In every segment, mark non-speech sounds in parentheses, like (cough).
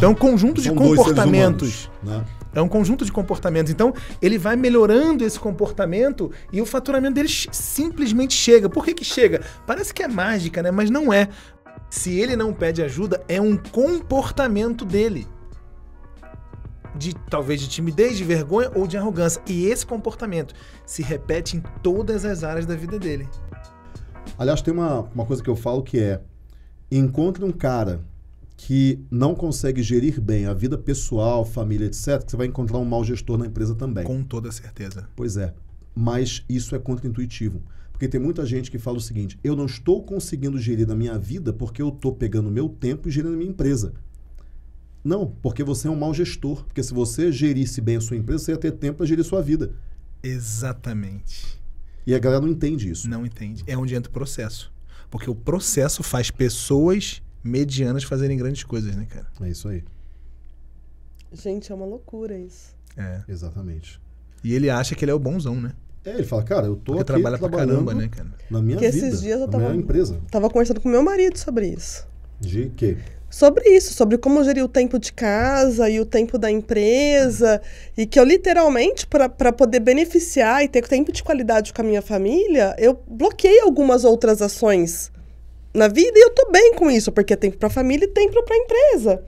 Então é um conjunto São de comportamentos. humanos, né? É um conjunto de comportamentos. Então, ele vai melhorando esse comportamento e o faturamento dele simplesmente chega. Por que que chega? Parece que é mágica, né? Mas não é. Se ele não pede ajuda, é um comportamento dele. De talvez de timidez, de vergonha ou de arrogância. E esse comportamento se repete em todas as áreas da vida dele. Aliás, tem uma, uma coisa que eu falo que é: encontre um cara que não consegue gerir bem a vida pessoal, família, etc., que você vai encontrar um mau gestor na empresa também. Com toda certeza. Pois é. Mas isso é contraintuitivo. Porque tem muita gente que fala o seguinte: eu não estou conseguindo gerir a minha vida porque eu estou pegando meu tempo e gerindo a minha empresa. Não, porque você é um mau gestor. Porque se você gerisse bem a sua empresa, você ia ter tempo para gerir sua vida. Exatamente. E a galera não entende isso. Não entende. É onde entra o processo. Porque o processo faz pessoas medianas fazerem grandes coisas, né, cara? É isso aí. Gente, é uma loucura isso. É. Exatamente. E ele acha que ele é o bonzão, né? É, ele fala, cara, eu tô Porque aqui trabalha pra caramba, né, cara? na minha Porque vida, esses dias eu na tava- minha empresa. Tava conversando com meu marido sobre isso. De quê? Sobre isso, sobre como gerir o tempo de casa e o tempo da empresa. E que eu, literalmente, para poder beneficiar e ter tempo de qualidade com a minha família, eu bloqueei algumas outras ações na vida e eu tô bem com isso, porque é tempo para família e tempo para empresa.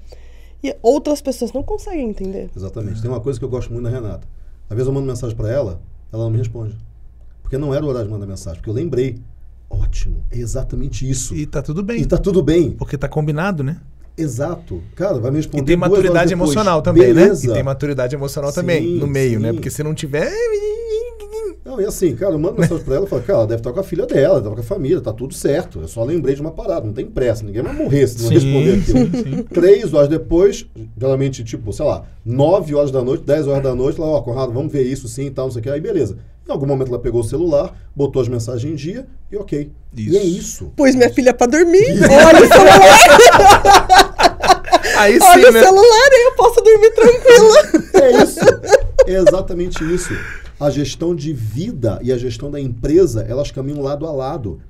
E outras pessoas não conseguem entender. Exatamente. Tem uma coisa que eu gosto muito da Renata. Às vezes eu mando mensagem pra ela, ela não me responde. Porque não era o horário de mandar mensagem, porque eu lembrei. Ótimo, é exatamente isso. E tá tudo bem. E tá tudo bem. Porque tá combinado, né? Exato. Cara, vai me responder E tem maturidade emocional também, Beleza. né? E tem maturidade emocional Sim, também no meio, né? sim. Porque se não tiver. Não, e assim, cara, eu mando mensagem pra ela e falo, cara, ela deve estar com a filha dela, deve estar com a família, tá tudo certo. Eu só lembrei de uma parada, não tem pressa, ninguém vai morrer se não Sim, responder aquilo. sim, sim. Três horas depois, geralmente, tipo, sei lá, nove horas da noite, dez horas da noite, ela, ó, Conrado, vamos ver isso sim e tal, não sei o que. Aí, beleza. Em algum momento ela pegou o celular, botou as mensagens em dia e ok. E é isso. Pus minha filha pra dormir, olha o celular, (laughs) Aí sim, olha o né? celular e eu posso dormir tranquila. É isso. É exatamente isso. A gestão de vida e a gestão da empresa, elas caminham lado a lado.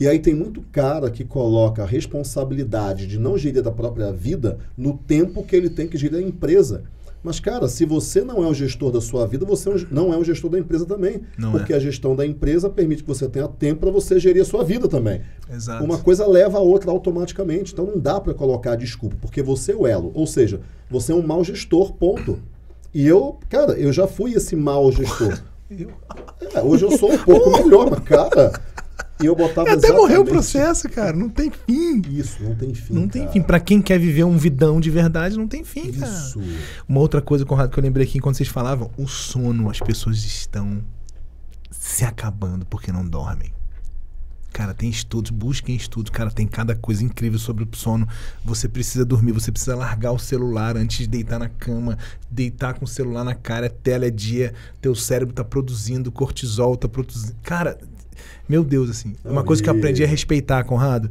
E aí tem muito cara que coloca a responsabilidade de não gerir da própria vida no tempo que ele tem que gerir a empresa. Mas, cara, se você não é o gestor da sua vida, você é não é o gestor da empresa também. Não porque a gestão da empresa permite que você tenha tempo para você gerir a sua vida também. Exato. Uma coisa leva a outra automaticamente. Então não dá para colocar desculpa, porque você é o elo. Ou seja, você é um mau gestor, ponto. E eu, cara, eu já fui esse mau gestor. É, hoje eu sou um pouco melhor, mas, cara. E eu botava Até morreu o processo, cara. Não tem fim. Isso, não tem fim. Não tem cara. fim. Pra quem quer viver um vidão de verdade, não tem fim, cara. Isso. Uma outra coisa, Conrado, que eu lembrei aqui enquanto vocês falavam, o sono, as pessoas estão se acabando porque não dormem. Cara, tem estudos, busquem estudos, cara, tem cada coisa incrível sobre o sono. Você precisa dormir, você precisa largar o celular antes de deitar na cama, deitar com o celular na cara, é tela, é dia, teu cérebro tá produzindo cortisol, tá produzindo. Cara, meu Deus, assim, uma coisa que eu aprendi a respeitar, Conrado.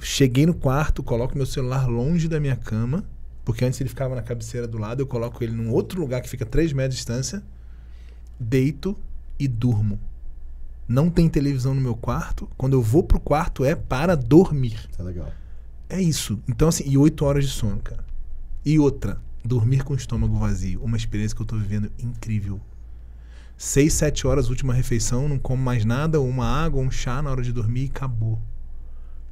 Cheguei no quarto, coloco meu celular longe da minha cama, porque antes ele ficava na cabeceira do lado, eu coloco ele num outro lugar que fica 3 metros de distância, deito e durmo. Não tem televisão no meu quarto. Quando eu vou pro quarto é para dormir. Tá legal. É isso. Então, assim, e 8 horas de sono, cara. E outra, dormir com o estômago vazio. Uma experiência que eu tô vivendo incrível. 6, 7 horas, última refeição, não como mais nada, uma água, um chá na hora de dormir e acabou.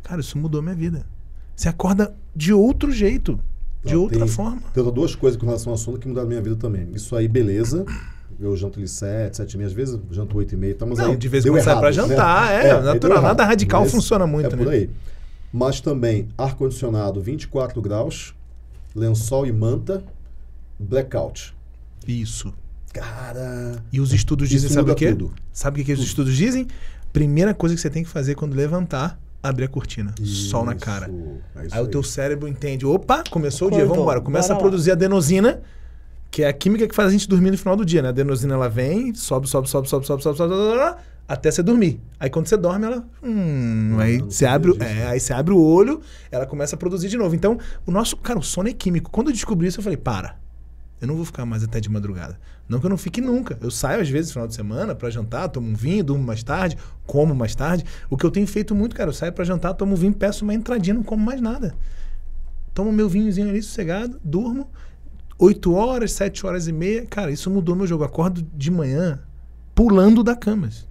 Cara, isso mudou minha vida. Você acorda de outro jeito. De outra tem- forma. Tem duas coisas com relação ao sono que mudaram a minha vida também. Isso aí, beleza. Eu janto ali sete, sete e meia, às vezes eu janto oito e meia, tá, mas Não, aí de vez em quando sai pra né? jantar, é, aí deu natural, nada radical mas funciona muito, é por né? aí. Mas também ar-condicionado 24 graus, lençol e manta, blackout. Isso. Cara, E os estudos dizem, Isso sabe o quê? tudo. Sabe o que, que os estudos dizem? Primeira coisa que você tem que fazer quando levantar, abrir a cortina. Sol na isso, cara. é isso Aí o teu cérebro entende, opa, começou o dia, vamos embora. Começa bora a lá. produzir adenosina, que é a química que faz a gente dormir no final do dia, né? A adenosina ela vem, sobe, sobe, sobe, sobe, sobe, sobe, sobe, sobe, sobe, até você dormir. Aí quando você dorme, ela. Hum, aí não você abre, disso, é, né? aí você abre o olho, ela começa a produzir de novo. Então, o nosso. Cara, o sono é químico. Quando eu descobri isso, eu falei, para. Eu não vou ficar mais até de madrugada. Não que eu não fique nunca. Eu saio às vezes no final de semana pra jantar, tomo um vinho, durmo mais tarde, como mais tarde. O que eu tenho feito muito, cara, eu saio pra jantar, tomo um vinho, peço uma entradinha, não como mais nada. tomo meu vinhozinho ali sossegado, durmo. 8 horas, 7 horas e meia. Cara, isso mudou meu jogo. Eu acordo de manhã pulando da cama. assim.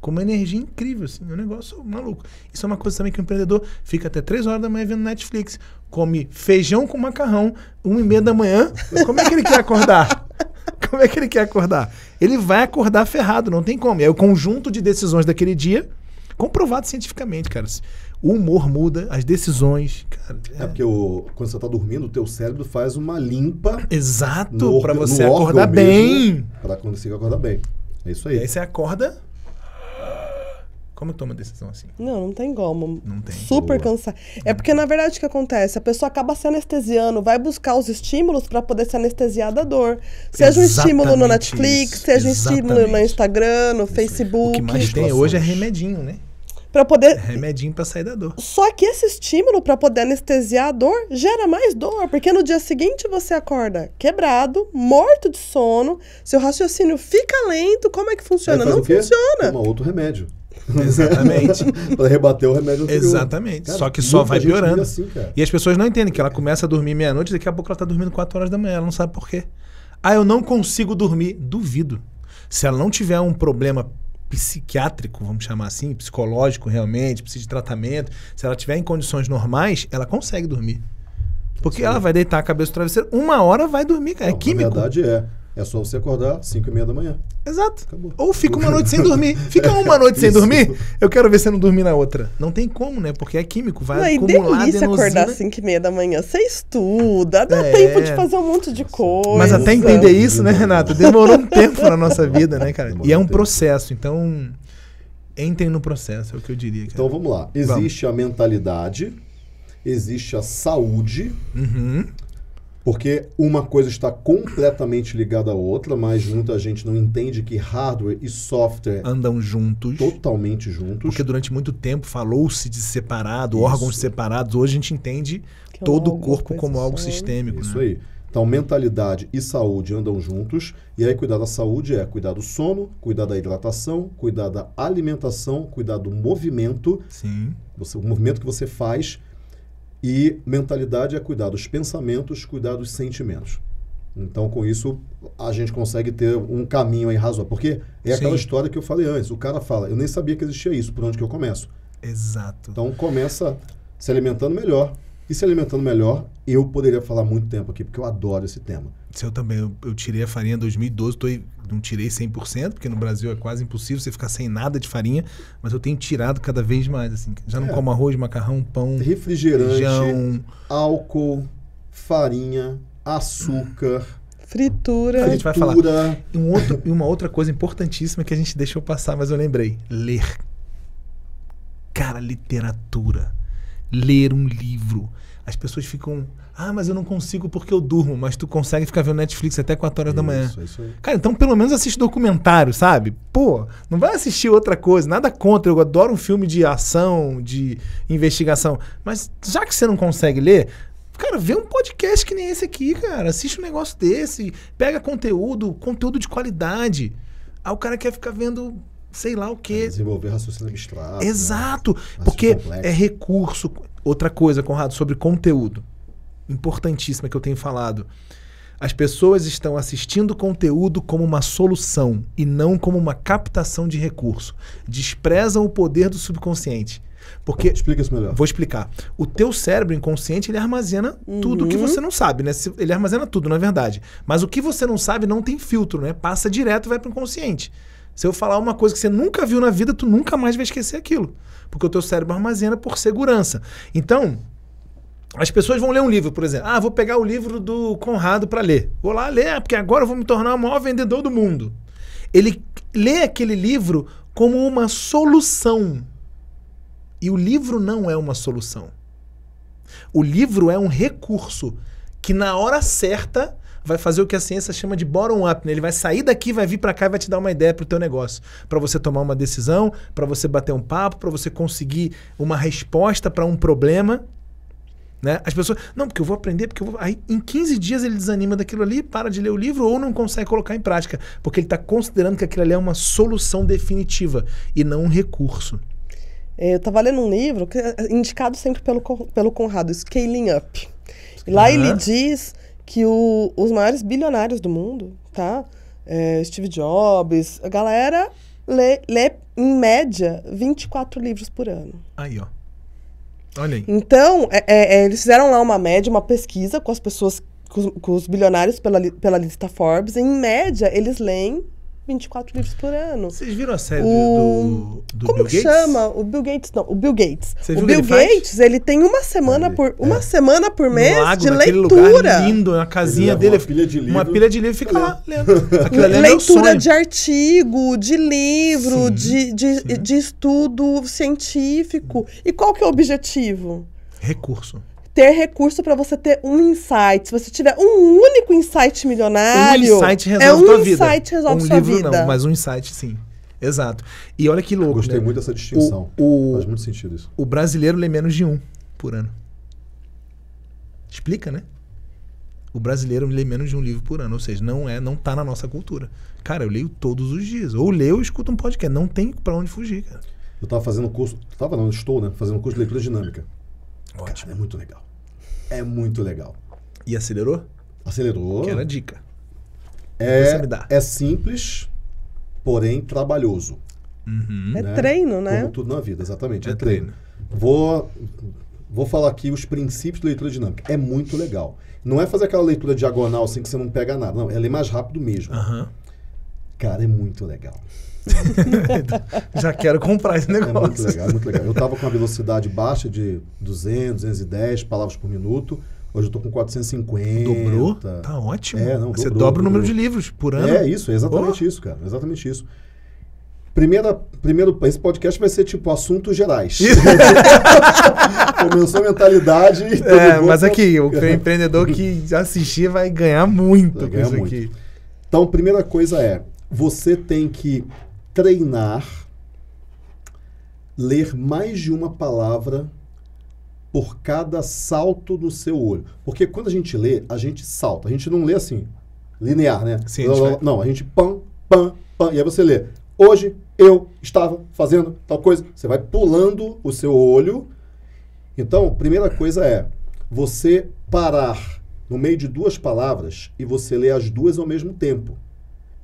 Com uma energia incrível, assim. É um negócio maluco. Isso é uma coisa também que o empreendedor fica até 3 horas da manhã vendo Netflix. Come feijão com macarrão, 1 e meia da manhã. Como é que ele quer acordar? (laughs) Como é que ele quer acordar? Ele vai acordar ferrado, não tem como. É o conjunto de decisões daquele dia, comprovado cientificamente, cara. O humor muda, as decisões, cara. É porque o, quando você está dormindo, o teu cérebro faz uma limpa Exato, órgão- você acordar bem. Pra quando você acordar bem. É isso E aí. aí você acorda. Como toma decisão assim? Não, não tem como. Não tem. Super Boa. cansado. É porque, na verdade, o que acontece? A pessoa acaba se anestesiando, vai buscar os estímulos para poder se anestesiar da dor. Seja um estímulo no Exatamente Netflix, isso. seja um estímulo no Exatamente. Instagram, no O Facebook. que mais tem hoje é remedinho, né? Pra poder. Remedinho pra sair da dor. Só que esse estímulo para poder anestesiar a dor gera mais dor, porque no dia seguinte você acorda quebrado, morto de sono, seu raciocínio fica lento. Como é que funciona? Não funciona. Toma outro remédio. (laughs) Exatamente. (laughs) pra rebater o remédio anterior. Exatamente. Cara, Só que só vai piorando. assim. E as pessoas não entendem que ela começa a dormir meia-noite, daqui a pouco ela tá dormindo 4 horas da manhã. Ela não sabe por quê. Ah, eu não consigo dormir. Duvido. Se ela não tiver um problema psiquiátrico, vamos chamar assim, psicológico realmente, precisa de tratamento, se ela tiver em condições normais, ela consegue dormir. Porque Sim. ela vai deitar a cabeça no travesseiro, uma hora vai dormir, cara. É Não, químico. Na verdade é. É só você acordar 5 e meia da manhã. Exato. Acabou. Ou fica uma noite sem (laughs) dormir. Fica uma noite sem dormir, eu quero ver você não dormir na outra. Não tem como, né? Porque é químico, vai Não, acumular delícia adenosina. acordar às 5 e meia da manhã. Você estuda, dá É. tempo de fazer um monte de coisa. Mas até entender isso, né, Renato? Demorou um tempo na nossa vida, né, cara? Demorou E é um tempo. processo, então entrem no processo, é o que eu diria. Cara. Então vamos lá. Existe a mentalidade, existe a saúde, Uhum. Porque uma coisa está completamente ligada à outra, mas muita gente não entende que hardware e software Andam juntos. totalmente juntos. Porque durante muito tempo falou-se de separado, Isso. órgãos separados. Hoje a gente entende Que todo o corpo como algo só. sistêmico. Isso né? aí. Então, mentalidade e saúde andam juntos. E aí, cuidar da saúde é cuidar do sono, cuidar da hidratação, cuidar da alimentação, cuidar do movimento, Sim. você- o movimento que você faz. E mentalidade é cuidar dos pensamentos, cuidar dos sentimentos. Então, com isso, a gente consegue ter um caminho aí razoável. Porque é aquela Sim. história que eu falei antes. O cara fala, eu nem sabia que existia isso, por onde que eu começo? Exato. Então começa se alimentando melhor. E se alimentando melhor, eu poderia falar muito tempo aqui, porque eu adoro esse tema. Se eu também, eu, eu tirei a farinha em 2012, tô, não tirei 100%, porque no Brasil é quase impossível você ficar sem nada de farinha, mas eu tenho tirado cada vez mais, assim. Já não É. como arroz, macarrão, pão, Refrigerante, feijão. álcool, farinha, açúcar, Fritura. A gente vai falar. fritura. E, um outro, e uma outra coisa importantíssima que a gente deixou passar, mas eu lembrei. Ler. Cara, literatura. Ler um livro. As pessoas ficam. Ah, mas eu não consigo porque eu durmo. Mas tu consegue ficar vendo Netflix até 4 horas da manhã. Isso, é isso aí. Cara, então pelo menos assiste documentário, sabe? Pô, não vai assistir outra coisa, nada contra. Eu adoro um filme de ação, de investigação. Mas já que você não consegue ler, cara, vê um podcast que nem esse aqui, cara. Assiste um negócio desse, pega conteúdo, conteúdo de qualidade. Aí o cara quer ficar vendo sei lá o quê. Desenvolver raciocínio abstrato. né? Exato, Mais porque complexo. é recurso. Outra coisa, Conrado, sobre conteúdo. Importantíssima que eu tenho falado. As pessoas estão assistindo conteúdo como uma solução e não como uma captação de recurso. Desprezam o poder do subconsciente. Porque Explica isso melhor. Vou explicar. O teu cérebro inconsciente, ele armazena tudo que você não sabe, né? Ele armazena tudo, na verdade. Mas o que você não sabe não tem filtro, né? Passa direto e vai pro inconsciente. Se eu falar uma coisa que você nunca viu na vida, tu nunca mais vai esquecer aquilo. Porque o teu cérebro armazena por segurança. Então, as pessoas vão ler um livro, por exemplo. Ah, vou pegar o livro do Conrado para ler. Vou lá ler, porque agora eu vou me tornar o maior vendedor do mundo. Ele lê aquele livro como uma solução. E o livro não é uma solução. O livro é um recurso que na hora certa vai fazer o que a ciência chama de bottom up, né? Ele vai sair daqui, vai vir para cá e vai te dar uma ideia pro teu negócio, para você tomar uma decisão, para você bater um papo, para você conseguir uma resposta para um problema. Né? As pessoas, não, porque eu vou aprender, porque eu vou. Aí em 15 dias ele desanima daquilo ali, para de ler o livro ou não consegue colocar em prática, porque ele está considerando que aquilo ali é uma solução definitiva e não um recurso. É, Eu estava lendo um livro que é indicado sempre pelo, pelo Conrado, Scaling Up. Lá Aham. ele diz que o- os maiores bilionários do mundo, tá? É, Steve Jobs, a galera lê, lê, em média, 24 livros por ano. Aí, ó. Olha aí. Então, é- é- é, eles fizeram lá uma média, uma pesquisa com as pessoas, com os, com os bilionários pela, pela lista Forbes. Em média, eles leem 24 livros por ano. Vocês viram a série O- do, do Como Bill que Gates? chama? O Bill Gates, não, o Bill Gates. Você o Bill ele faz? Gates, ele tem uma semana por uma é. semana por mês lago, de leitura. lugar lindo, na casinha dele. uma pilha de livro, Uma pilha de livro e fica lá lendo. Aquilo ali é meu leitura sonho. de artigo, de livro, Sim, de, de, sim. de estudo científico. E qual que é o objetivo? Recurso. Ter recurso para você ter um insight. Se você tiver um único insight Um milionário, insight resolve é um tua vida. insight resolve um sua livro vida. não, mas um insight sim. Exato. E olha que louco, Gostei né? muito dessa distinção. O, Faz o, muito sentido isso. o brasileiro lê menos de um por ano. Explica, né? O brasileiro lê menos de um livro por ano, ou seja, não é, não tá na nossa cultura. Cara, eu leio todos os dias. Ou leio ou escuto um podcast. Não tem pra onde fugir, cara. Eu tava fazendo curso, tava não, estou, né? Fazendo curso de leitura dinâmica. Ótimo. Cara, é muito legal. É muito legal. E acelerou? Acelerou. Que era a dica. Você me dá. É, é simples, porém trabalhoso. Uhum. É né? treino, né? Como tudo na vida, exatamente. É É, treino. Vou, vou falar aqui os princípios de leitura dinâmica. É muito legal. Não é fazer aquela leitura diagonal assim que você não pega nada. Não, é ler mais rápido mesmo. Aham. Cara, é muito legal. (laughs) Já quero comprar esse É negócio. muito legal, é muito legal. Eu tava com uma velocidade baixa de 200, 210 palavras por minuto. Hoje eu tô com 450. Dobrou? Tá ótimo. É, não, Você dobrou, dobra o número dobrou. de livros por ano. É isso, é exatamente isso, cara. Exatamente isso. Primeira, primeiro, esse podcast vai ser tipo assuntos gerais. (laughs) Começou a mentalidade. e É, mas tá- aqui, o (laughs) empreendedor que assistir vai ganhar muito Vai com ganhar isso muito. aqui. Então, primeira coisa é, você tem que treinar ler mais de uma palavra por cada salto no seu olho. Porque quando a gente lê, a gente salta. A gente não lê assim, linear, né? Sim, a gente Não, a gente pam, pam, pam. E aí você lê, hoje eu estava fazendo tal coisa. Você vai pulando o seu olho. Então, primeira coisa é você parar no meio de duas palavras e você lê as duas ao mesmo tempo.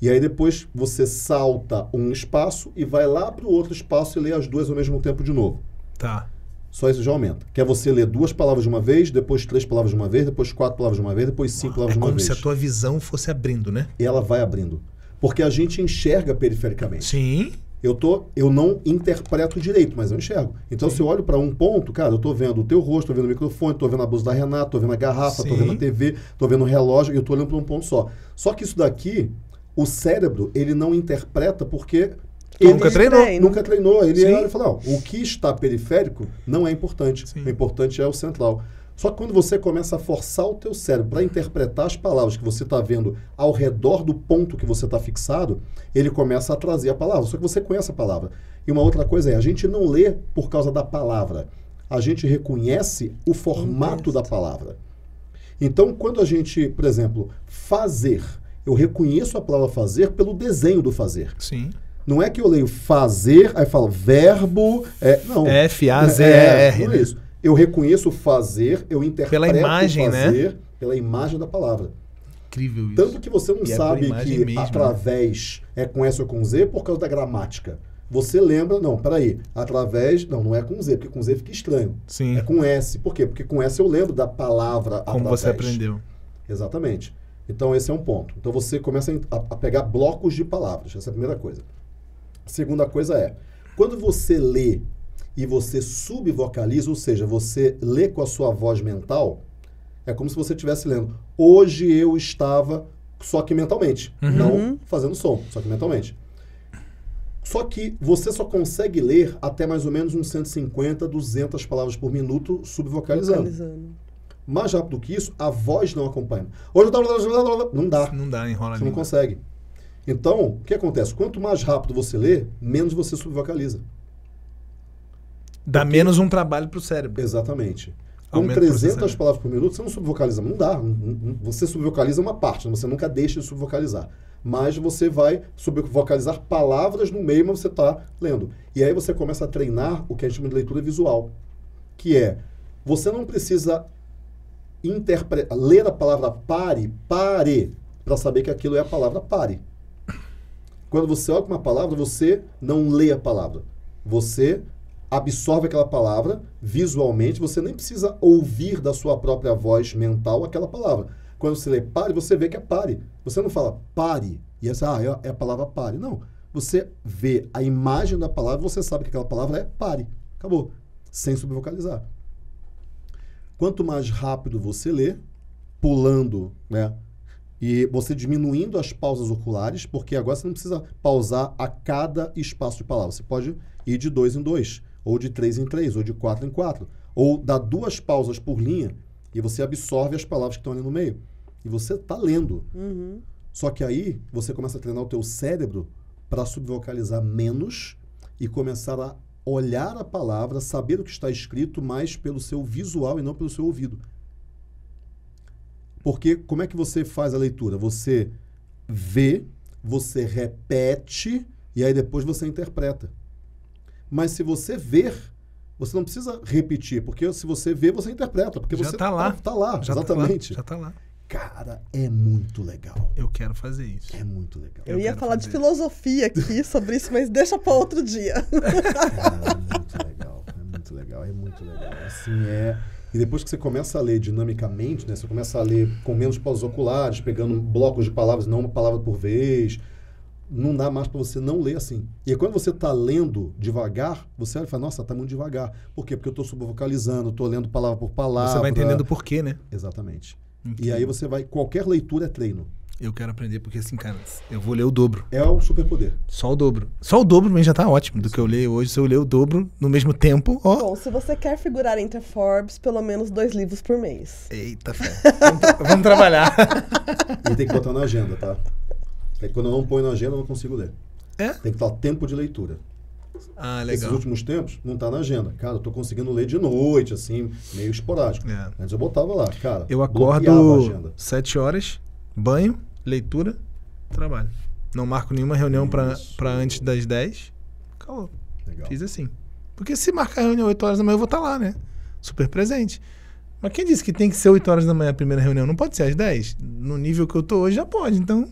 E aí depois você salta um espaço e vai lá para o outro espaço e lê as duas ao mesmo tempo de novo. Tá. Só isso já aumenta. Que é você ler duas palavras de uma vez, depois três palavras de uma vez, depois quatro palavras de uma vez, depois cinco É palavras de uma como vez. se a tua visão fosse abrindo, né? E ela vai abrindo. Porque a gente enxerga perifericamente. Sim. Eu, tô, eu não interpreto direito, mas eu enxergo. Então, se eu olho para um ponto, cara, eu tô vendo o teu rosto, tô vendo o microfone, tô vendo a blusa da Renata, tô vendo a garrafa, tô Sim. vendo a TV, tô vendo o relógio, e eu tô olhando para um ponto só. Só que isso daqui, o cérebro, ele não interpreta porque ele Nunca treinou. treino. nunca treinou. Ele Sim. olha e fala, não, o que está periférico não é importante. Sim. O importante é o central. Só que quando você começa a forçar o teu cérebro para interpretar as palavras que você está vendo ao redor do ponto que você está fixado, ele começa a trazer a palavra. Só que você conhece a palavra. E uma outra coisa é, a gente não lê por causa da palavra. A gente reconhece o formato da palavra. Então, quando a gente, por exemplo, fazer, eu reconheço a palavra fazer pelo desenho do fazer. Sim. Não é que eu leio fazer, aí falo verbo. É, não. F-A-Z-E-R, não é né? isso. Eu reconheço fazer, eu interpreto Pela imagem, né? fazer pela imagem da palavra. Incrível isso. Tanto que você não E é sabe imagem que mesmo, né? através é com S ou com Z por causa da gramática. Você lembra, não, peraí, através, não, não é com Z, porque com Z fica estranho. Sim. É com S. Por quê? Porque com S eu lembro da palavra Como através. você aprendeu. Exatamente. Então, esse é um ponto. Então, você começa a, a pegar blocos de palavras. Essa é a primeira coisa. A segunda coisa é, quando você lê e você subvocaliza, ou seja, você lê com a sua voz mental, é como se você estivesse lendo. Hoje eu estava, só que mentalmente. Não fazendo som, só que mentalmente. Só que você só consegue ler até mais ou menos uns 150, 200 palavras por minuto subvocalizando. Vocalizando. Mais rápido que isso, a voz não acompanha. Hoje eu tava... Não dá. Não dá, enrola Você não língua. consegue. Então, o que acontece? Quanto mais rápido você lê, menos você subvocaliza. Dá menos um trabalho pro cérebro. Exatamente. Com Aumenta o 300 processamento. palavras por minuto, você não subvocaliza. Não dá. Não- não- Você subvocaliza uma parte, você nunca deixa de subvocalizar. Mas você vai subvocalizar palavras no meio, mas você está lendo. E aí você começa a treinar o que a gente chama de leitura visual. Que é, você não precisa interpre- ler a palavra pare, pare, para saber que aquilo é a palavra pare. Quando você olha uma palavra, você não lê a palavra. Você absorve aquela palavra visualmente, você nem precisa ouvir da sua própria voz mental aquela palavra. Quando você lê pare, você vê que é pare. Você não fala pare e essa ah, é- é a palavra pare. Não. Você vê a imagem da palavra, você sabe que aquela palavra é pare. Acabou. Sem subvocalizar. Quanto mais rápido você lê, pulando, né? E você diminuindo as pausas oculares, porque agora você não precisa pausar a cada espaço de palavra. Você pode ir de dois em dois, ou de três em três, ou de quatro em quatro. Ou dar duas pausas por linha e você absorve as palavras que estão ali no meio. E você está lendo. Uhum. Só que aí você começa a treinar o teu cérebro para subvocalizar menos e começar a olhar a palavra, saber o que está escrito mais pelo seu visual e não pelo seu ouvido. Porque como é que você faz a leitura? Você vê, você repete e aí depois você interpreta. Mas se você ver, você não precisa repetir, porque se você vê, você interpreta, porque Já você tá lá. Tá lá, Já exatamente. Tá lá, já tá lá. Cara, é muito legal. Eu quero fazer isso. É muito legal. Eu, Eu ia falar de filosofia aqui (laughs) sobre isso, mas deixa para outro dia. Cara, é muito legal. É muito legal, é muito legal. Assim é. E depois que você começa a ler dinamicamente, né? Você começa a ler com menos pausas oculares, pegando blocos de palavras, não uma palavra por vez. Não dá mais para você não ler assim. E quando você está lendo devagar, você olha e fala, nossa, tá muito devagar. Por quê? Porque eu estou subvocalizando, estou lendo palavra por palavra. Você vai entendendo por quê, né? Exatamente. E Incrível. aí você vai. Qualquer leitura é treino. Eu quero aprender, porque assim, cara, eu vou ler o dobro. É o superpoder. Só o dobro. Só o dobro mesmo já tá ótimo do que eu leio hoje. Se eu ler o dobro no mesmo tempo, ó. Bom, se você quer figurar entre a Forbes, pelo menos dois livros por mês. Eita, fé. Vamos, tra- vamos trabalhar. (laughs) E tem que botar na agenda, tá? É que quando eu não ponho na agenda, eu não consigo ler. É? Tem que estar tempo de leitura. Ah, Esses últimos tempos, não tá na agenda. Cara, eu tô conseguindo ler de noite, assim, meio esporádico. É. Antes eu botava lá, cara. Eu acordo agenda. 7 horas, banho, leitura, trabalho. Não marco nenhuma reunião pra antes das 10. Acabou. Legal. Fiz assim. Porque se marcar reunião 8 horas da manhã, eu vou estar lá, né? Super presente. Mas quem disse que tem que ser 8 horas da manhã a primeira reunião? Não pode ser às 10? No nível que eu tô hoje, já pode. Então,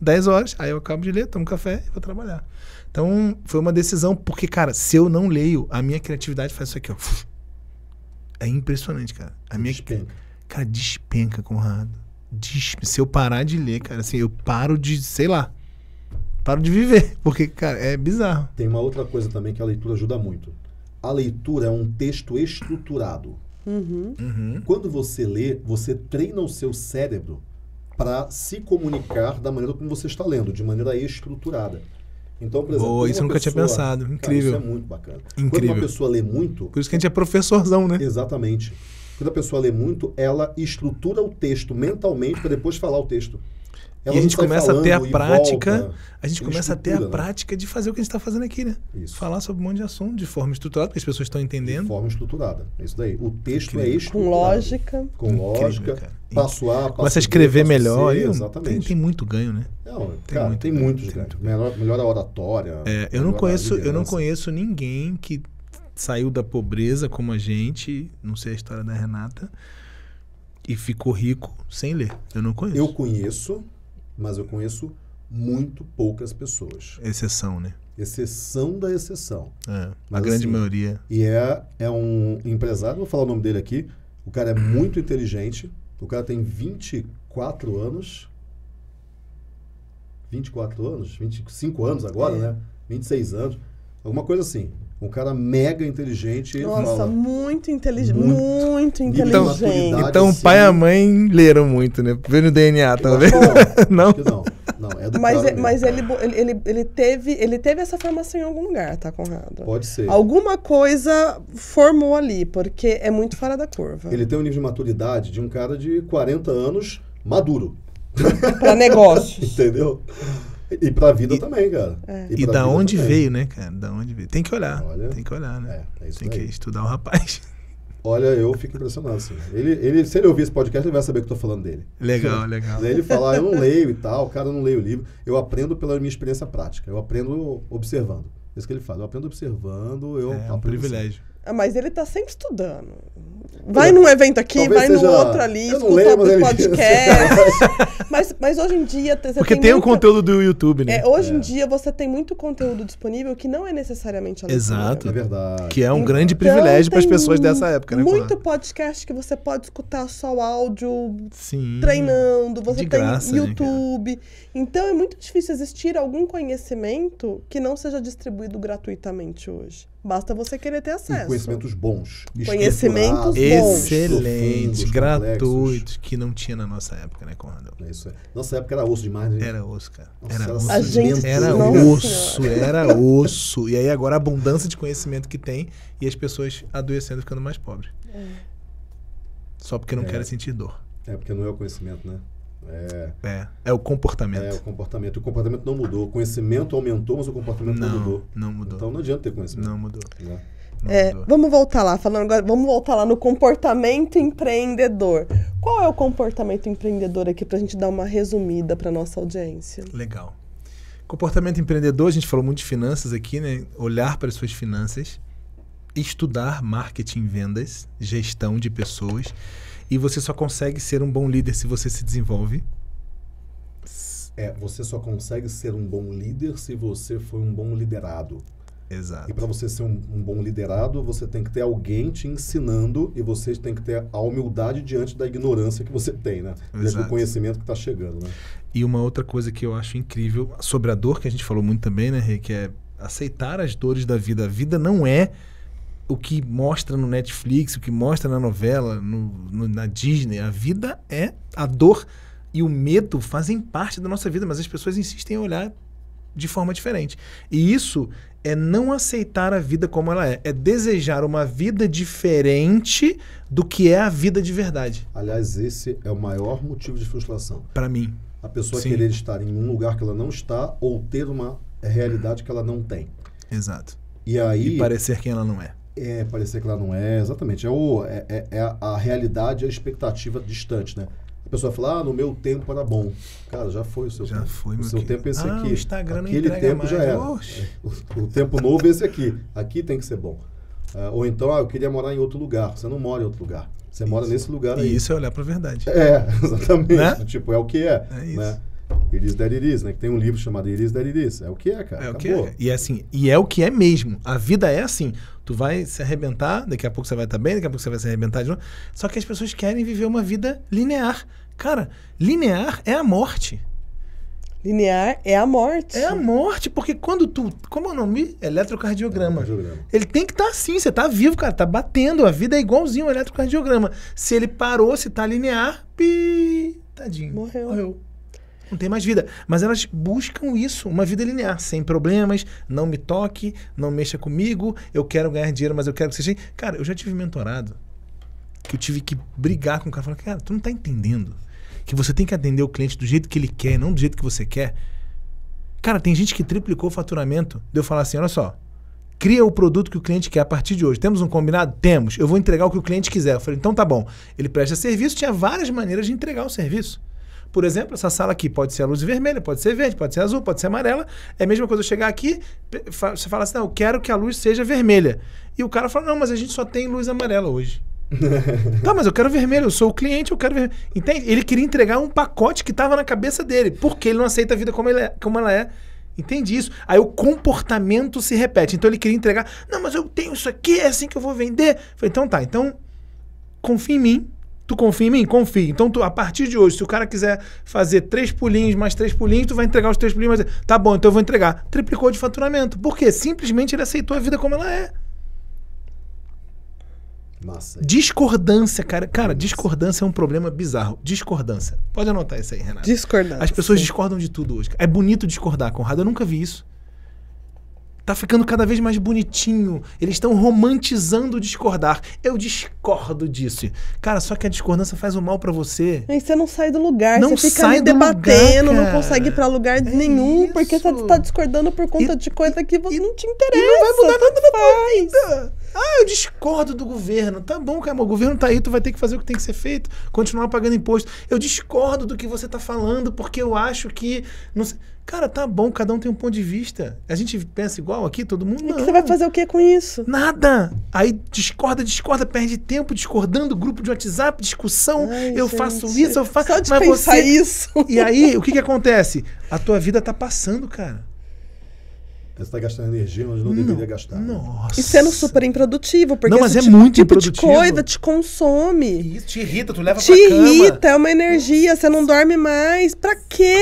10 horas, aí eu acabo de ler, tomo café e vou trabalhar. Então, foi uma decisão, porque, cara, se eu não leio, a minha criatividade faz isso aqui, ó. É impressionante, cara. A minha, Despenca. Cara, despenca, Conrado. Des- Se eu parar de ler, cara, assim, eu paro de, sei lá, paro de viver. (laughs) Porque, cara, é bizarro. Tem uma outra coisa também que a leitura ajuda muito. A leitura é um texto estruturado. Uhum. Uhum. Quando você lê, você treina o seu cérebro para se comunicar da maneira como você está lendo, de maneira estruturada. Então, por exemplo, quando isso eu nunca tinha pessoa- pensado. Cara, Incrível. isso é muito bacana. Quando Incrível. uma pessoa lê muito, Por isso que a gente é professorzão, né? Exatamente. Quando a pessoa lê muito, ela estrutura o texto mentalmente para depois falar o texto. Ela e a gente sai começa a ter a prática. volta. A gente começa a ter a né? prática de fazer o que a gente está fazendo aqui, né? Isso. Falar sobre um monte de assunto de forma estruturada, porque as pessoas estão De entendendo. forma estruturada. É isso daí. O texto é Incrível. estruturado. Com lógica. Com Incrível, lógica. cara. Passo A, passo Começa a B, escrever C, melhor. e eu- tem, exatamente. tem muito ganho, né? Não, tem cara, muito tem ganho, muitos tem ganhos. Melhor, melhor a oratória. É, eu não conheço, eu não conheço ninguém que saiu da pobreza como a gente, não sei a história da Renata, e ficou rico sem ler. Eu não conheço. Eu conheço, mas eu conheço muito poucas pessoas. Exceção, né? Exceção da exceção. É, a Mas grande assim, maioria. E é, é um empresário, vou falar o nome dele aqui. O cara é muito inteligente. O cara tem 24 anos. 24 anos? 25 anos agora, É. né? 26 anos. Alguma coisa assim. Um cara mega inteligente. ele Nossa, fala, muito inteligente. Muito. Muito, inteligente. Então o assim- pai e a mãe leram muito, né? Vê no DNA, talvez. que (laughs) Não? Acho que não. Não, é do Mas, cara é- mas ele, ele, ele, ele teve, ele teve essa formação em algum lugar, tá, Conrado? Pode ser. Alguma coisa formou ali, porque é muito fora da curva. Ele tem um nível de maturidade de um cara de 40 anos maduro. Pra negócios. (laughs) Entendeu? E pra vida também, cara. É. E pra da onde também. veio, né, cara? Da onde veio. Tem que olhar. Olha. tem que olhar, né? É, é isso tem que estudar o rapaz. (laughs) Olha, eu fico impressionado, assim. Ele, ele, se ele ouvir esse podcast, ele vai saber que eu tô falando dele. Legal, legal. Daí ele fala, ah, eu não (laughs) leio e tal, cara, eu não leio o livro. Eu aprendo pela minha experiência prática. Eu aprendo observando. É isso que ele fala. Eu aprendo observando, eu É um aprendo privilégio. Ah, Mas ele tá sempre estudando. Vai num evento aqui, Talvez vai no seja- outro ali, eu escuta lembro, o né, podcast. (laughs) (laughs) mas, mas hoje em dia você Porque tem o muita- conteúdo do YouTube, né? É, hoje em dia você tem muito conteúdo disponível que não é necessariamente a. Exato. É verdade. Que é um Então, grande privilégio para as pessoas dessa época, né? Muito podcast que você pode escutar só o áudio Sim. treinando, você de tem graça, né, YouTube. então é muito difícil existir algum conhecimento que não seja distribuído gratuitamente hoje. Basta você querer ter E acesso. conhecimentos bons. Conhecimentos bons. Profundos, gratuitos, que não tinha na nossa época, né, Conrado? É isso aí. Nossa época era osso demais, né? Era osso, cara. Nossa, Era era osso. A gente- Era osso, era osso. E aí agora a abundância de conhecimento que tem e as pessoas adoecendo ficando mais pobres. Só porque não É. querem sentir dor. É porque não é o conhecimento, né? É, É, é o comportamento. é o comportamento. O comportamento não mudou. O conhecimento aumentou, mas o comportamento não, não, mudou. não mudou. Então não adianta ter conhecimento. Não mudou. né? É, vamos voltar lá, falando agora, vamos voltar lá no comportamento empreendedor. Qual é o comportamento empreendedor aqui pra gente dar uma resumida pra nossa audiência? Legal. Comportamento empreendedor, a gente falou muito de finanças aqui, né? Olhar para as suas finanças, estudar marketing, vendas, gestão de pessoas. E você só consegue ser um bom líder se você se desenvolve. É, você só consegue ser um bom líder se você for um bom liderado. Exato. E para você ser um, um bom liderado, você tem que ter alguém te ensinando e você tem que ter a humildade diante da ignorância que você tem, né? Diante do conhecimento que está chegando, né? E uma outra coisa que eu acho incrível sobre a dor, que a gente falou muito também, né, Rê, que é aceitar as dores da vida. A vida não é o que mostra no Netflix, o que mostra na novela, no, no- na Disney. A vida é a dor e o medo fazem parte da nossa vida, mas as pessoas insistem em olhar de forma diferente. E isso é não aceitar a vida como ela é, é desejar uma vida diferente do que é a vida de verdade, Aliás, esse é o maior motivo de frustração. Pra mim. A pessoa Sim. querer estar em um lugar que ela não está ou ter uma realidade que ela não tem. Exato. E aí, E parecer quem ela não é. é, parecer que ela não é, exatamente. É, o, é, é- é a, a realidade a expectativa distante, né? A pessoa fala, ah, no meu tempo era bom. Cara, já foi o seu Já tempo. foi, O meu seu querido. tempo é esse Ah, aqui. o Instagram não Aquele entrega tempo já mais. era. Oxe. (laughs) O, o tempo novo é esse aqui. Aqui tem que ser bom. Ah, ou então, ah, eu queria morar em outro lugar. Você não mora em outro lugar. Você mora nesse lugar aí. E isso é olhar pra verdade. É, (laughs) exatamente. Né? Tipo, é o que é. É isso. Né? It is that it is, né? Que tem um livro chamado It is that it is. É o que é, cara. É o que Acabou. é. E é assim, e é o que é mesmo. A vida é assim. Tu vai se arrebentar, daqui a pouco você vai estar bem, daqui a pouco você vai se arrebentar de novo. Só que as pessoas querem viver uma vida linear. Cara, linear é a morte. Linear é a morte. É a morte, porque quando tu. Como é o nome? Eletrocardiograma. Eletrocardiograma. Ele tem que estar assim, você tá vivo, cara, tá batendo. A vida é igualzinho ao eletrocardiograma. Se ele parou, se tá linear, pi, tadinho. Morreu. Morreu. Não tem mais vida. Mas elas buscam isso, uma vida linear, sem problemas, não me toque, não mexa comigo, eu quero ganhar dinheiro, mas eu quero que seja. Cara, eu já tive mentorado que eu tive que brigar com o cara. Falar, cara, tu não tá entendendo que você tem que atender o cliente do jeito que ele quer, não do jeito que você quer. Cara, tem gente que triplicou o faturamento. De eu falar assim: olha só, cria o produto que o cliente quer a partir de hoje. Temos um combinado? Temos. Eu vou entregar o que o cliente quiser. Eu falei, então tá bom. Ele presta serviço, tinha várias maneiras de entregar o serviço. Por exemplo, essa sala aqui pode ser a luz vermelha, pode ser verde, pode ser azul, pode ser amarela. É a mesma coisa eu chegar aqui, você fala assim, não, eu quero que a luz seja vermelha. E o cara fala, não, mas a gente só tem luz amarela hoje. Tá, mas eu quero vermelho, eu sou o cliente, eu quero vermelho. Entende? Ele queria entregar um pacote que estava na cabeça dele, porque ele não aceita a vida como, é, como ela é. Entende isso? Aí o comportamento se repete. Então ele queria entregar, não, mas eu tenho isso aqui, é assim que eu vou vender. Falei, então tá, então confia em mim. Tu confia em mim? Confia. Então, tu, a partir de hoje, se o cara quiser fazer três pulinhos mais três pulinhos, tu vai entregar os três pulinhos mais. Tá bom, então eu vou entregar. Triplicou de faturamento. Por quê? Simplesmente ele aceitou a vida como ela é. Massa. Discordância, cara. Cara, discordância é um problema bizarro. Discordância. Pode anotar isso aí, Renato. Discordância. As pessoas discordam de tudo hoje. É bonito discordar, Conrado. Eu nunca vi isso. Tá ficando cada vez mais bonitinho. Eles estão romantizando o discordar. Eu discordo disso. Cara, só que a discordância faz o mal pra você. E você não sai do lugar, Não você fica sai debatendo, lugar, não consegue ir pra lugar É nenhum, porque você isso. tá discordando por conta E- de coisa que você e- não te interessa. e não vai mudar nada na tua vida. Ah, eu discordo do governo. Tá bom, cara, o governo tá aí, tu vai ter que fazer o que tem que ser feito, continuar pagando imposto. Eu discordo do que você tá falando, porque eu acho que. Não sei. Cara, tá bom, cada um tem um ponto de vista. A gente pensa igual aqui, todo mundo. E Não. que você vai fazer o que com isso? Nada! Aí discorda, discorda, perde tempo discordando, grupo de WhatsApp, discussão. Ai, eu gente. faço isso, eu faço. Só de mas pensar você. isso. E aí, o que que (laughs) acontece? A tua vida tá passando, cara. Você está gastando energia onde não, deveria gastar. Nossa. E sendo super improdutivo, porque Não, mas esse é tipo, muito tipo de improdutivo. coisa te consome. Isso te irrita, tu leva Te pra cama. irrita, é uma energia, você não dorme mais. Pra quê?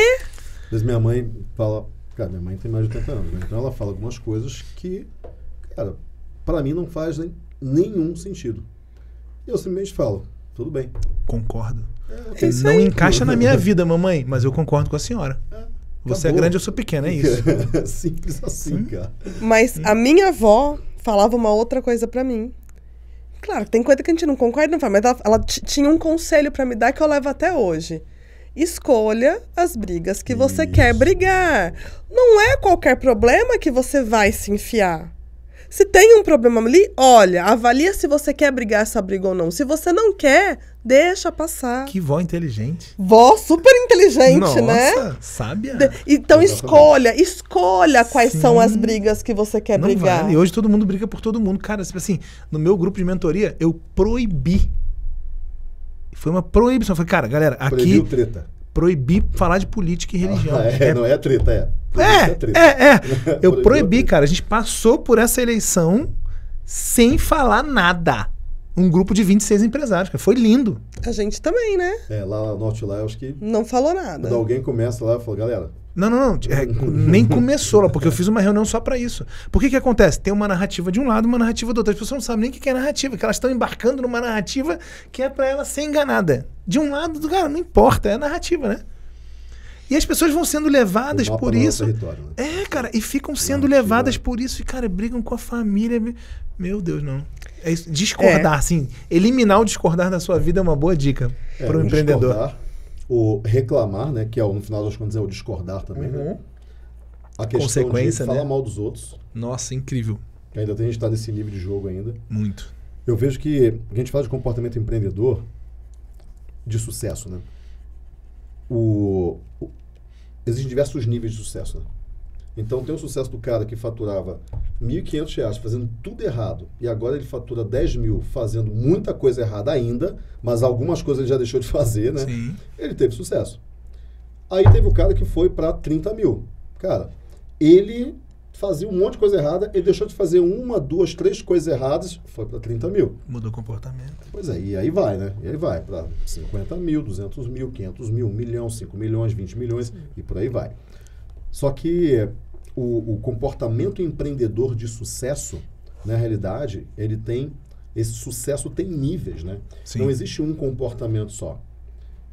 Às vezes minha mãe fala. Cara, minha mãe tem mais de 80 anos, né? Então ela fala algumas coisas que, cara, pra mim não fazem nenhum sentido. E eu simplesmente falo, tudo bem. Concordo. É isso não aí. encaixa na minha (laughs) vida, mamãe, mas eu concordo com a senhora. Você é grande, eu sou pequeno, é isso. (laughs) Simples assim, cara. Mas a minha avó falava uma outra coisa pra mim. Claro, tem coisa que a gente não concorda, não fala, mas ela, ela tinha um conselho pra me dar que eu levo até hoje. Escolha as brigas que você Isso. quer brigar. Não é qualquer problema que você vai se enfiar. Se tem um problema ali, olha, avalia se você quer brigar essa briga ou não. Se você não quer, deixa passar. Que vó inteligente. Vó super inteligente, Nossa, né? sábia. De- Então Exatamente. escolha, escolha quais Sim. são as brigas que você quer não brigar. vale. E hoje todo mundo briga por todo mundo. Cara, tipo assim, no meu grupo de mentoria, eu proibi. Foi uma proibição. Eu falei, cara, galera, aqui Proibiu treta. Proibi falar de política e religião. Ah, (laughs) é, não é treta, é. É, treta. é, é. (laughs) Eu Proibiu proibi, cara. A gente passou por essa eleição sem falar nada. Um grupo de 26 empresários, cara. Foi lindo. A gente também, né? É, lá no norte lá, eu acho que Não falou nada. quando alguém começa lá, fala, galera, Não, não, não. É, nem começou lá, porque eu fiz uma reunião só pra isso. Por que que acontece? Tem uma narrativa de um lado, uma narrativa do outro. As pessoas não sabem nem o que que é narrativa, que elas estão embarcando numa narrativa que é pra ela ser enganada. De um lado, do cara, não importa, é a narrativa, né? E as pessoas vão sendo levadas por não é isso. né? É, cara, e ficam sendo Narrativa. levadas por isso e, cara, brigam com a família. Meu Deus, não. É isso. Discordar, assim. Eliminar o discordar da sua vida é uma boa dica É, para o o empreendedor. discordar, o reclamar, né? Que é, no final das contas é o discordar também, né? Uhum. A questão Consequência, de falar né? mal dos outros, Nossa, incrível. que ainda tem gente que está nesse nível de jogo ainda. Muito. Eu vejo que a gente fala de comportamento empreendedor de sucesso, né? O, o- existem diversos níveis de sucesso, né? Então tem o sucesso do cara que faturava 1.500 reais fazendo tudo errado e agora ele fatura 10 mil fazendo muita coisa errada ainda, mas algumas coisas ele já deixou de fazer, né? Sim. Ele teve sucesso. Aí teve o cara que foi para 30 mil. Cara, ele fazia um monte de coisa errada, ele deixou de fazer uma, duas, três coisas erradas, foi para 30 mil. Mudou o comportamento. Pois é, e aí vai, né? E aí vai para 50 mil, 200 mil, 500 mil, 1 milhão, 5 milhões, 20 milhões e por aí vai. Só que o, o comportamento empreendedor de sucesso, na realidade, ele tem. Esse sucesso tem níveis, né? Sim. Não existe um comportamento só.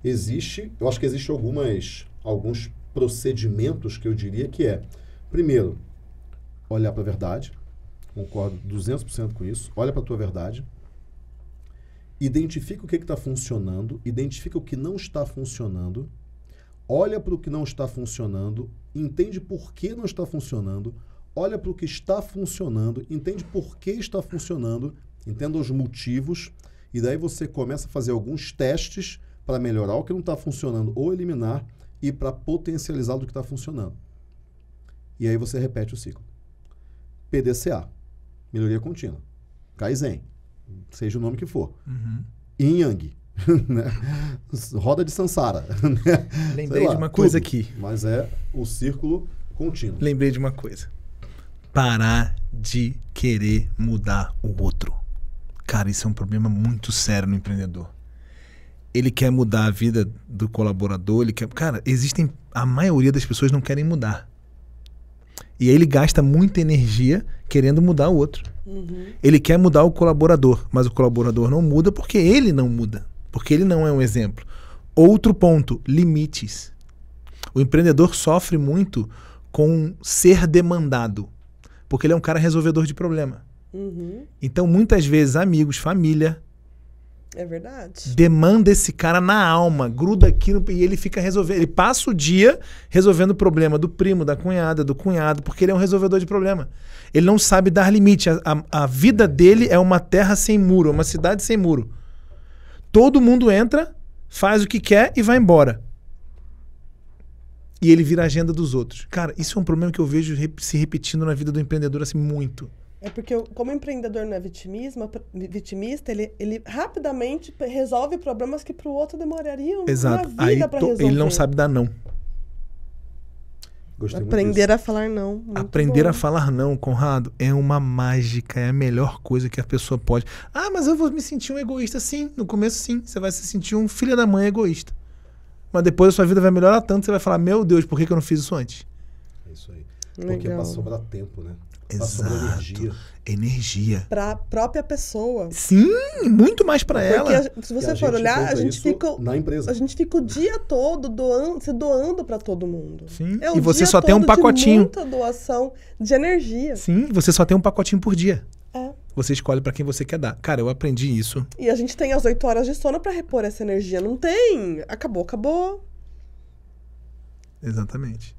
Existe, eu acho que existe algumas, alguns procedimentos que eu diria que é, primeiro, olhar para a verdade, concordo 200% com isso, olha para a tua verdade, identifica o que está funcionando, identifica o que não está funcionando, olha para o que não está funcionando, entende por que não está funcionando, olha para o que está funcionando, entende por que está funcionando, entenda os motivos, e daí você começa a fazer alguns testes para melhorar o que não está funcionando ou eliminar e para potencializar do que está funcionando. E aí você repete o ciclo. PDCA, melhoria contínua. Kaizen, seja o nome que for. Uhum. Yin Yang? (laughs) roda de Sansara. (laughs) né? Lembrei lá, de uma coisa tudo. aqui. Mas é o círculo contínuo. Lembrei de uma coisa. Parar de querer mudar o outro. Cara, isso é um problema muito sério no empreendedor. Ele quer mudar a vida do colaborador, ele quer. Cara, existem. A maioria das pessoas não querem mudar. E aí ele gasta muita energia querendo mudar o outro. Ele quer mudar o colaborador, mas o colaborador não muda porque ele não muda. Porque ele não é um exemplo. Outro ponto: limites. O empreendedor sofre muito com ser demandado, porque ele é um cara resolvedor de problema. Uhum. Então, muitas vezes, amigos, família, É verdade. Demanda esse cara na alma, gruda aqui no- e ele fica resolvendo. Ele passa o dia resolvendo o problema do primo, da cunhada, do cunhado, porque ele é um resolvedor de problema. Ele não sabe dar limite. A, a- a vida dele é uma terra sem muro, uma cidade sem muro. Todo mundo entra, faz o que quer e vai embora. E ele vira a agenda dos outros. Cara, isso é um problema que eu vejo se repetindo na vida do empreendedor assim muito. É porque, eu- como empreendedor não é vitimismo, vitimista, ele, ele rapidamente resolve problemas que para o outro demorariam Exato. uma vida para resolver. ele não sabe dar não. Gostei muito Aprender a falar não. muito Aprender bom. a falar não, Conrado, é uma mágica, é a melhor coisa que a pessoa pode. Ah, mas eu vou me sentir um egoísta. Sim, no começo sim. Você vai se sentir um filho da mãe egoísta. Mas depois a sua vida vai melhorar tanto, você vai falar, meu Deus, por que, que eu não fiz isso antes? É isso aí. Porque Legal. passa a sobrar tempo, né? Exato. energia. Energia. Para a própria pessoa. Sim, muito mais pra Porque ela. a- se você for olhar, a gente fica na empresa. a gente fica o dia todo doando, se doando para todo mundo. Sim. É o E você só tem um pacotinho. muita doação de energia. Sim, você só tem um pacotinho por dia. É. Você escolhe pra quem você quer dar. Cara, eu aprendi isso. E a gente tem as 8 horas de sono para repor essa energia. Não tem. Acabou, acabou. Exatamente.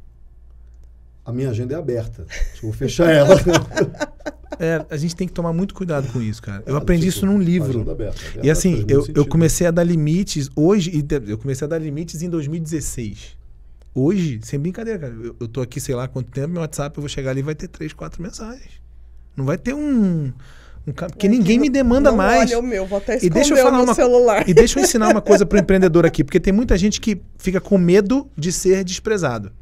A minha agenda é aberta. Eu vou fechar ela. (laughs) É, a gente tem que tomar muito cuidado com isso, cara. Eu Ah, aprendi tipo, isso num livro. agenda aberta. E assim, eu, eu comecei a dar limites hoje, eu comecei a dar limites em 2016. Hoje, sem brincadeira, cara, eu, eu tô aqui, sei lá quanto tempo, meu WhatsApp, eu vou chegar ali e vai ter três, quatro mensagens. Não vai ter um. um porque É que ninguém não- me demanda não mais. Olha o meu, vou até E deixa eu falar o meu uma celular. E deixa eu ensinar uma coisa pro empreendedor aqui, porque tem muita gente que fica com medo de ser desprezado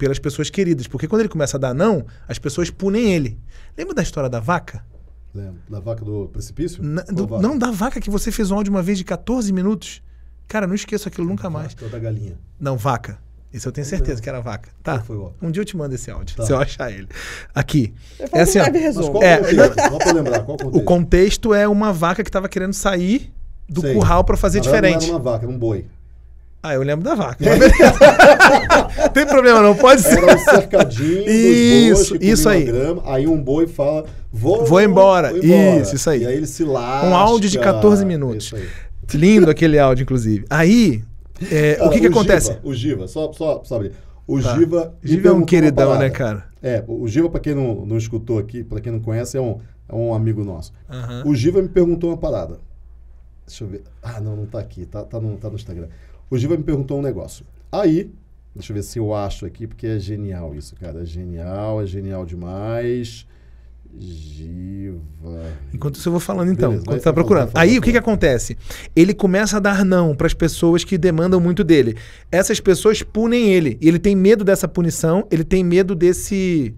pelas pessoas queridas. Porque quando ele começa a dar não, as pessoas punem ele. Lembra da história da vaca? Lembra? Da vaca do precipício? Na- do- vaca? não, da vaca que você fez um áudio uma vez de 14 minutos. Cara, não esqueço aquilo nunca mais. Vaca ou da galinha. Não, vaca. Isso eu tenho certeza que era vaca. Tá. Um dia eu te mando esse áudio, Tá. se eu achar ele. Aqui. É faço assim, ó, Mas qual É, o contexto? Só pra lembrar, qual o contexto? O contexto é uma vaca que estava querendo sair do Sei. curral para fazer verdade, diferente. Não era uma vaca, era um boi. Ah, eu lembro da vaca. (laughs) Tem problema, não pode ser. Era um cercadinho dos Isso, bois isso aí. grama. Aí um boi fala, vou, Vou embora. Isso, isso aí. E aí ele se lasca. Um áudio de 14 minutos. Isso aí. Lindo aquele áudio, inclusive. Aí, é, Cara, o que que acontece? Giva, o Giva, só, só sabe, o Tá. Giva... Giva é um queridão, né, cara? É, o Giva, pra quem não, não escutou aqui, pra quem não conhece, é um, é um amigo nosso. O Giva me perguntou uma parada. Deixa eu ver. Ah, não, não tá aqui. Tá, tá, no, tá no Instagram. O Giva me perguntou um negócio. Aí, deixa eu ver se eu acho aqui, porque é genial isso, cara. É genial, é genial demais. Giva. Enquanto isso eu vou falando então, Beleza, enquanto você tá procurando. Aí o que que acontece? Ele começa a dar não para as pessoas que demandam muito dele. Essas pessoas punem ele. E ele tem medo dessa punição, ele tem medo desse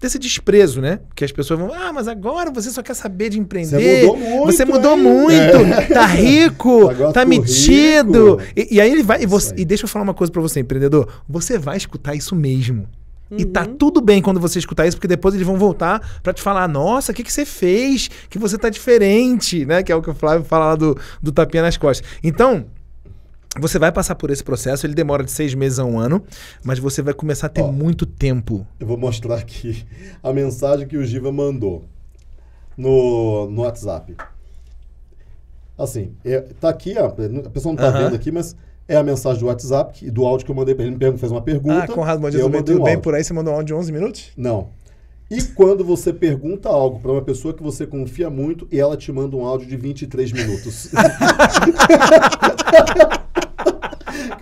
desse desprezo, né? Que as pessoas vão, ah, mas agora você só quer saber de empreender. Você mudou muito, Você mudou hein?" muito, tá rico, (laughs) Agora tá metido. rico. E, e aí ele vai, e, você- e deixa eu falar uma coisa para você, empreendedor. Você vai escutar isso mesmo. E tá Uhum. tudo bem quando você escutar isso, porque depois eles vão voltar pra te falar: nossa, o que, que você fez? Que você tá diferente, né? Que é o que o Flávio fala lá do, do tapinha nas costas. Então, você vai passar por esse processo, ele demora de seis meses a um ano, mas você vai começar a ter Ó. muito tempo. Eu vou mostrar aqui a mensagem que o Giva mandou no, no WhatsApp. Assim, é, tá aqui, ó, a pessoa não tá Aham. vendo aqui, mas é a mensagem do WhatsApp e do áudio que eu mandei pra ele. Ele me fez uma pergunta. ah, Conrado, bom dia, eu tudo bem? Tudo bem por aí? Você mandou um áudio de 11 minutos? Não. E quando você pergunta algo pra uma pessoa que você confia muito e ela te manda um áudio de 23 minutos? (laughs)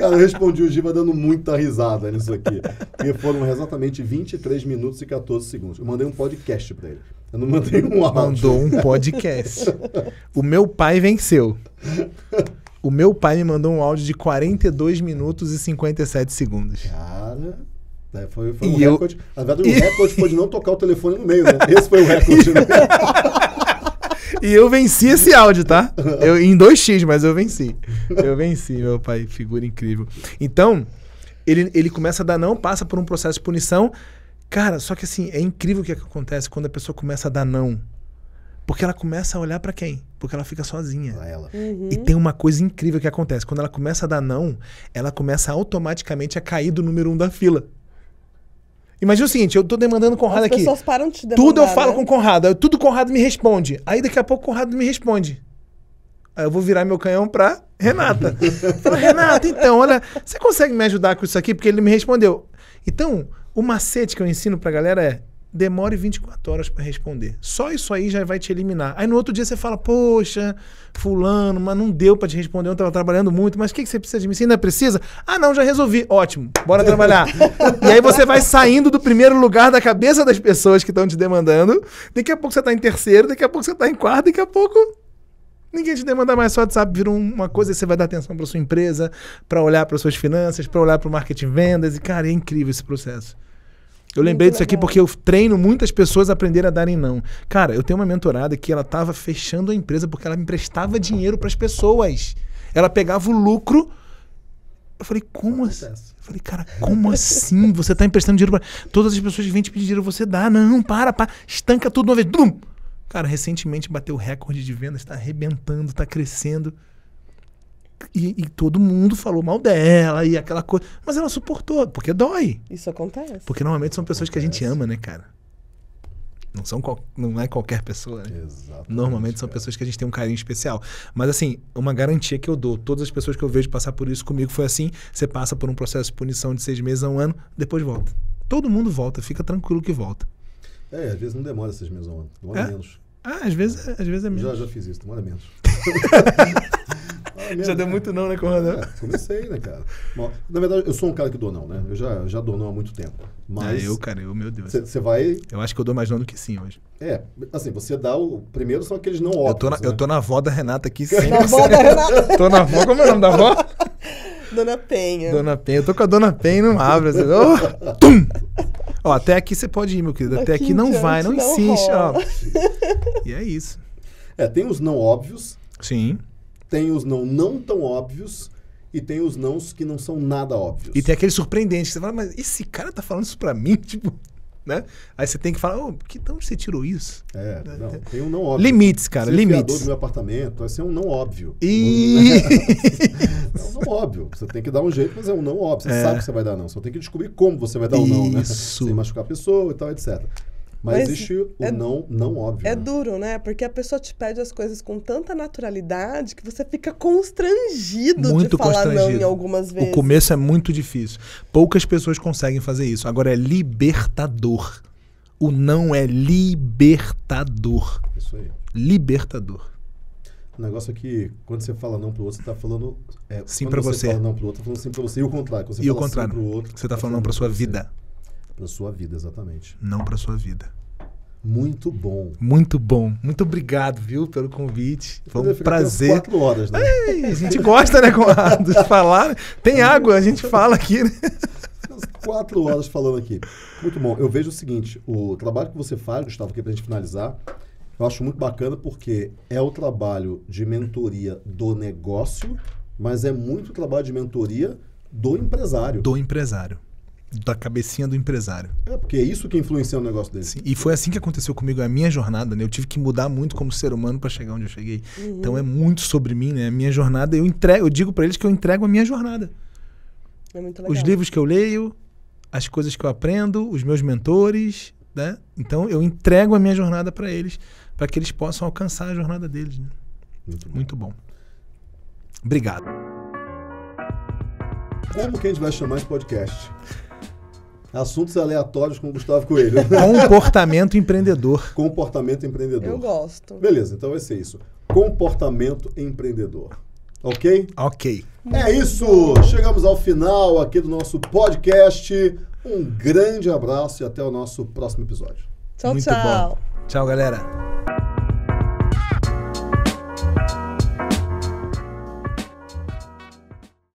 Cara, eu respondi o Giva dando muita risada nisso aqui. Porque foram exatamente 23 minutos e 14 segundos. Eu mandei um podcast pra ele. Eu não mandei um áudio. Mandou um podcast. o meu pai venceu. O meu pai me mandou um áudio de 42 minutos e 57 segundos. Cara, né, foi, foi E um eu- recorde. Na verdade, o recorde foi de não tocar o telefone no meio, né? Esse foi o recorde. Né? (laughs) E eu venci esse áudio, tá? Eu, em 2x, mas eu venci. Eu venci, meu pai, figura incrível. Então, ele, ele começa a dar não, passa por um processo de punição. Cara, só que assim, é incrível o que, é que acontece quando a pessoa começa a dar não. Porque ela começa a olhar pra quem? Porque ela fica sozinha. Ela. Uhum. E tem uma coisa incrível que acontece. Quando ela começa a dar não, ela começa automaticamente a cair do número um da fila. Imagina o seguinte, eu tô demandando o Conrado As aqui. pessoas param de te demandar, Tudo eu falo né? com o Conrado, tudo o Conrado me responde. Aí daqui a pouco o Conrado me responde. Aí eu vou virar meu canhão pra Renata. (laughs) Fala, Renata, então, olha, você consegue me ajudar com isso aqui? Porque ele me respondeu. Então, o macete que eu ensino pra galera é demore 24 horas pra responder. Só isso aí já vai te eliminar. Aí no outro dia você fala, poxa, fulano, mas não deu pra te responder, eu tava trabalhando muito, mas o que, que você precisa de mim? Você ainda precisa? Ah, não, já resolvi. Ótimo, bora trabalhar. (laughs) e aí você vai saindo do primeiro lugar da cabeça das pessoas que estão te demandando. Daqui a pouco você tá em terceiro, daqui a pouco você tá em quarto, daqui a pouco Ninguém te demanda mais só WhatsApp, vira uma coisa e você vai dar atenção para sua empresa, para olhar para suas finanças, para olhar para o marketing vendas. E, cara, é incrível esse processo. Eu lembrei disso aqui porque eu treino muitas pessoas a aprenderem a darem não. Cara, eu tenho uma mentorada que ela estava fechando a empresa porque ela emprestava dinheiro para as pessoas. Ela pegava o lucro. Eu falei, como assim? Eu falei, cara, como assim? Você está emprestando dinheiro para todas as pessoas que vêm te pedir dinheiro, você dá. Não, para, para. Estanca tudo de uma vez. Blum! Cara, recentemente bateu recorde de vendas, está arrebentando, está crescendo. E, e, todo mundo falou mal dela e aquela coisa. Mas ela suportou, porque dói. Isso acontece. Porque normalmente são pessoas acontece. que a gente ama, né, cara? Não, são qual, não é qualquer pessoa, né? Exatamente, Normalmente são pessoas que a gente tem um carinho especial. Mas, assim, uma garantia que eu dou: todas as pessoas que eu vejo passar por isso comigo foi assim: você passa por um processo de punição de seis meses a um ano, depois volta. Todo mundo volta, fica tranquilo que volta. É, às vezes não demora seis meses a um ano, demora é? menos. Ah, às vezes, às vezes é menos. Já, já fiz isso, demora menos. (laughs) (laughs) já deu muito não, né, Conrado? É, comecei, né, cara? Na verdade, eu sou um cara que dou não, né? Eu já, já dou não há muito tempo. Mas é, eu, cara, eu, meu Deus. Você vai... Eu acho que eu dou mais não do que sim hoje. É, assim, você dá o... Primeiro são aqueles não óbvios, eu tô na, né? Eu tô na avó da Renata aqui (laughs) sempre. Na avó da Renata. (laughs) tô na avó, como é o nome da avó? Dona Penha. Dona Penha. Eu tô com a Dona Penha e não abre. Assim, oh, tum! Ó, até aqui você pode ir, meu querido. Até aqui, aqui não vai, não, não insiste, ó. E é isso. É, tem os não óbvios. Sim. Tem os não não tão óbvios e tem os nãos que não são nada óbvios. E tem aquele surpreendente que você fala, mas esse cara tá falando isso pra mim? (laughs) Tipo, né? Aí você tem que falar, oh, que, de onde você tirou isso? É, né? não, tem um não óbvio. Limites, cara, Ser limites. do meu apartamento vai ser um não óbvio. E... (laughs) é um não óbvio. Você tem que dar um jeito, mas é um não óbvio. Você é. sabe que você vai dar não. Só tem que descobrir como você vai dar o um não, né? Sem machucar a pessoa e tal, etc. Mas, Mas existe o é, não, não óbvio. É né? duro, né? Porque a pessoa te pede as coisas com tanta naturalidade que você fica constrangido muito de falar constrangido. não em algumas vezes. O começo é muito difícil. Poucas pessoas conseguem fazer isso. Agora é libertador. O não é libertador. Isso aí. Libertador. O negócio é que quando você fala não pro outro, você tá falando. É, sim para você. Quando você fala não pro outro, tá falando sim pra você. E o contrário. Quando você e fala o contrário. Sim pro outro, você tá, tá falando não pra sua vida. Pra sua vida, exatamente. Não pra sua vida. Muito bom. Muito bom. Muito obrigado, viu, pelo convite. Foi um prazer. Quatro horas, né? Ei, a gente gosta, né, Conrado, (laughs) de falar. Tem água, a gente fala aqui, né? Quatro horas falando aqui. Muito bom. Eu vejo o seguinte: o trabalho que você faz, Gustavo, aqui pra gente finalizar, eu acho muito bacana porque é o trabalho de mentoria do negócio, mas é muito trabalho de mentoria do empresário. Do empresário da cabecinha do empresário. É, porque é isso que influencia o negócio dele. Sim, e foi assim que aconteceu comigo, a minha jornada, né? Eu tive que mudar muito como ser humano para chegar onde eu cheguei. Uhum. Então é muito sobre mim, né? A minha jornada, eu entrego, eu digo para eles que eu entrego a minha jornada. É muito legal. Os livros que eu leio, as coisas que eu aprendo, os meus mentores, né? Então eu entrego a minha jornada para eles, para que eles possam alcançar a jornada deles. Né? Muito, bom. muito bom. Obrigado. Como que a gente vai chamar esse podcast? Assuntos aleatórios com o Gustavo Coelho. (laughs) Comportamento empreendedor. Comportamento empreendedor. Eu gosto. Beleza, então vai ser isso. Comportamento empreendedor. Ok? Ok. É isso! Chegamos ao final aqui do nosso podcast. Um grande abraço e até o nosso próximo episódio. Tchau, Muito tchau. Bom. Tchau, galera.